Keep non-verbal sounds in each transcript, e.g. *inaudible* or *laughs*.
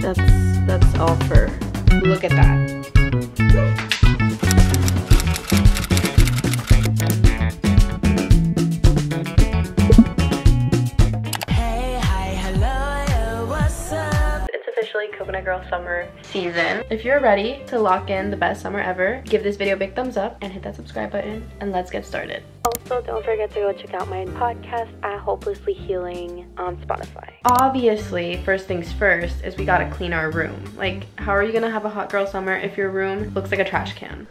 That's that's all fur. Look at that. It's officially Coconut Girl summer season. If you're ready to lock in the best summer ever, give this video a big thumbs up and hit that subscribe button and let's get started. Also, don't forget to go check out my podcast at Hopelessly Healing on Spotify. Obviously, first things first is we gotta clean our room. Like, how are you gonna have a hot girl summer if your room looks like a trash can?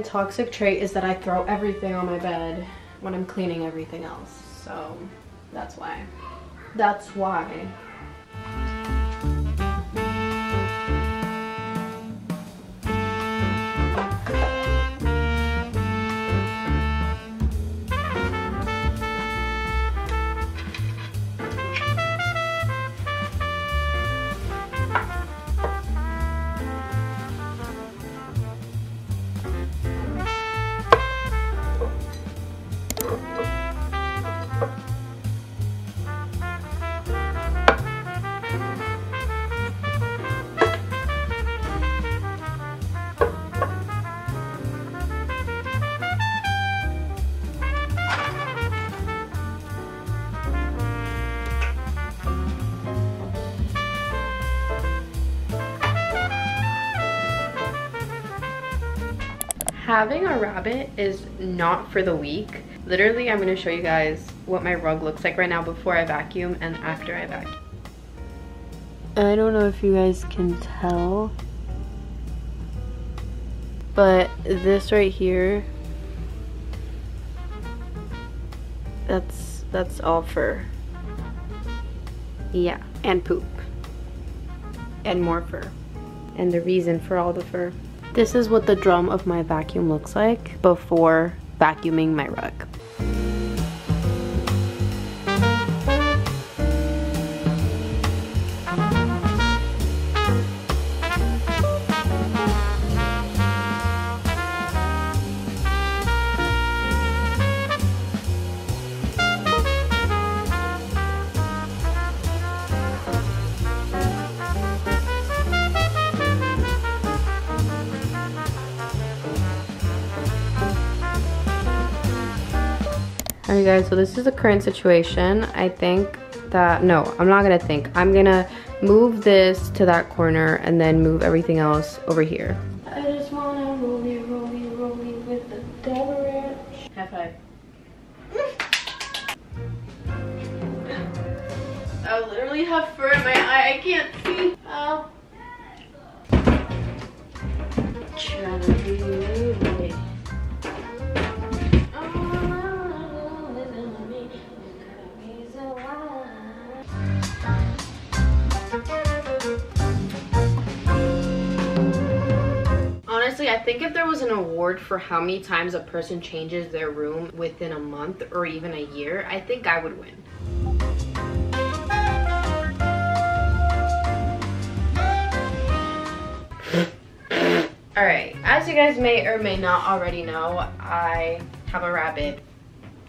My toxic trait is that I throw everything on my bed when I'm cleaning everything else. So that's why. That's why. Having a rabbit is not for the weak. Literally, I'm gonna show you guys what my rug looks like right now before I vacuum and after I vacuum. I don't know if you guys can tell, but this right here, that's, that's all fur. Yeah, and poop. And more fur. And the reason for all the fur. This is what the drum of my vacuum looks like before vacuuming my rug. Guys, so this is the current situation. I think that, no, I'm not gonna think. I'm gonna move this to that corner and then move everything else over here. I just wanna roll it, roll it, roll it with the devil ranch. High five. I literally have fur in my eye. I can't think if there was an award for how many times a person changes their room within a month or even a year, I think I would win. *laughs* Alright, as you guys may or may not already know, I have a rabbit.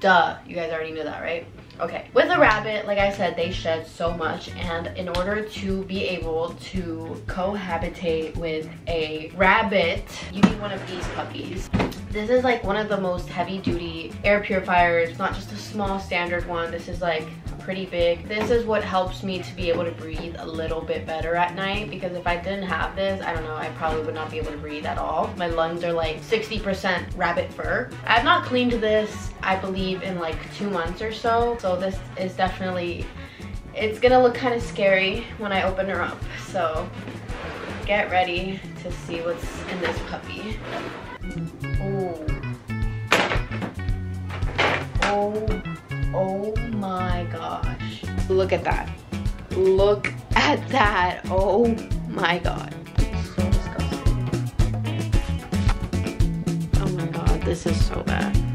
Duh, you guys already knew that, right? Okay, with a rabbit, like I said, they shed so much and in order to be able to cohabitate with a rabbit, you need one of these puppies. This is like one of the most heavy duty air purifiers, not just a small standard one. This is like pretty big. This is what helps me to be able to breathe a little bit better at night because if I didn't have this, I don't know, I probably would not be able to breathe at all. My lungs are like 60% rabbit fur. I've not cleaned this, I believe, in like two months or so. So this is definitely, it's gonna look kind of scary when I open her up. So get ready to see what's in this puppy. Oh. Oh Oh my gosh. Look at that. Look at that. Oh my god. So disgusting. Oh my god, this is so bad.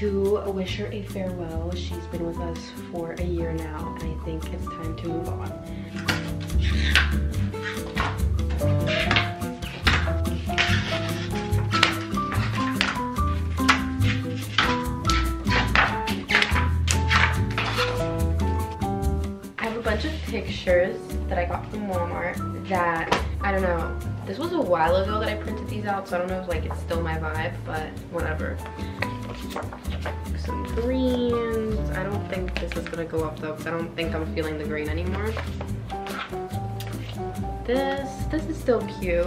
To wish her a farewell. She's been with us for a year now, and I think it's time to move on. I have a bunch of pictures that I got from Walmart that, I don't know, this was a while ago that I printed these out, so I don't know if like it's still my vibe, but whatever some greens. I don't think this is gonna go up though because I don't think I'm feeling the green anymore. This, this is still cute.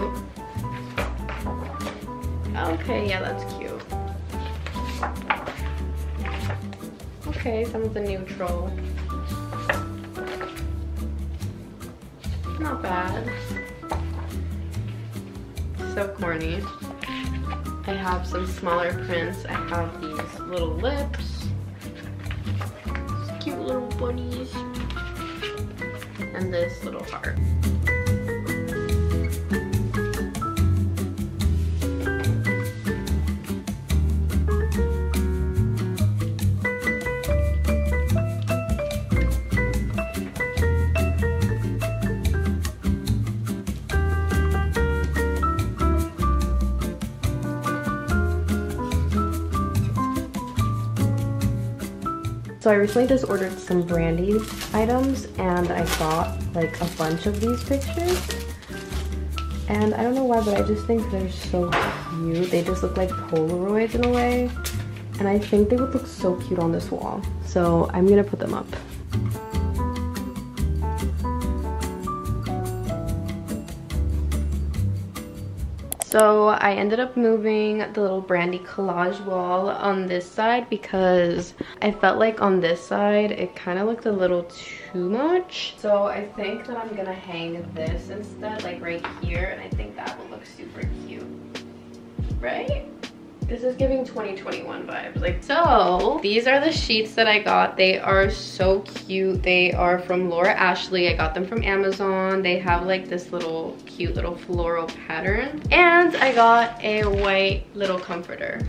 Okay, yeah, that's cute. Okay, some of the neutral. Not bad. So corny. I have some smaller prints. I have these little lips. These cute little bunnies. And this little heart. So I recently just ordered some Brandy items and I got like a bunch of these pictures. And I don't know why, but I just think they're so cute. They just look like Polaroids in a way. And I think they would look so cute on this wall. So I'm gonna put them up. So I ended up moving the little Brandy collage wall on this side because I felt like on this side it kind of looked a little too much. So I think that I'm gonna hang this instead like right here and I think that will look super cute. Right? This is giving 2021 vibes. Like, so these are the sheets that I got. They are so cute. They are from Laura Ashley. I got them from Amazon. They have like this little cute little floral pattern. And I got a white little comforter.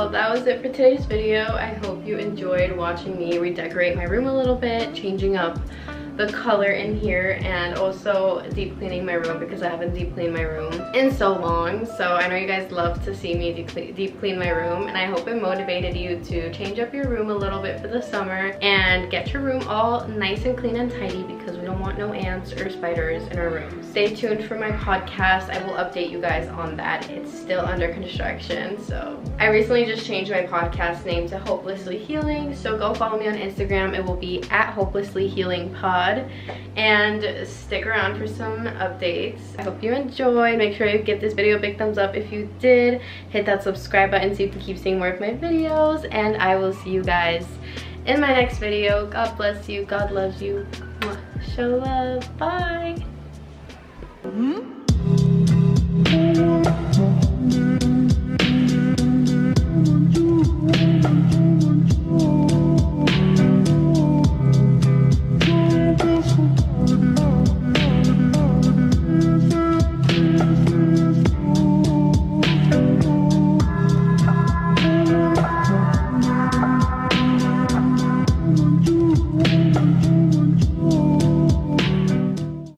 Well that was it for today's video. I hope you enjoyed watching me redecorate my room a little bit, changing up the color in here and also deep cleaning my room because I haven't deep cleaned my room in so long. So I know you guys love to see me deep clean my room and I hope it motivated you to change up your room a little bit for the summer and get your room all nice and clean and tidy because we don't want no ants or spiders in our room. Stay tuned for my podcast. I will update you guys on that. It's still under construction. So I recently just changed my podcast name to Hopelessly Healing. So go follow me on Instagram. It will be at Hopelessly Healing Pod pod and stick around for some updates. I hope you enjoyed. Make sure you give this video a big thumbs up if you did. Hit that subscribe button so you can keep seeing more of my videos and I will see you guys in my next video. God bless you. God loves you. Show love. Bye. Mm -hmm.